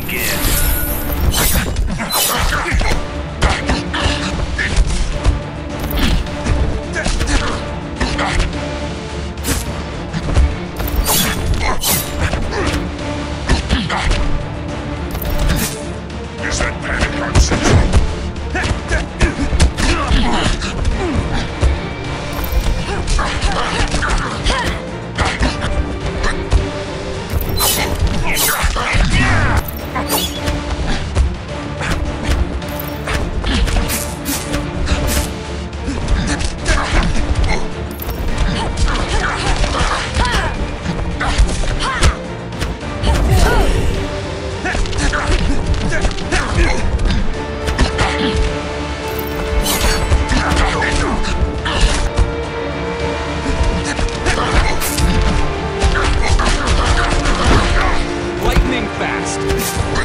begin. Is that bad? fast.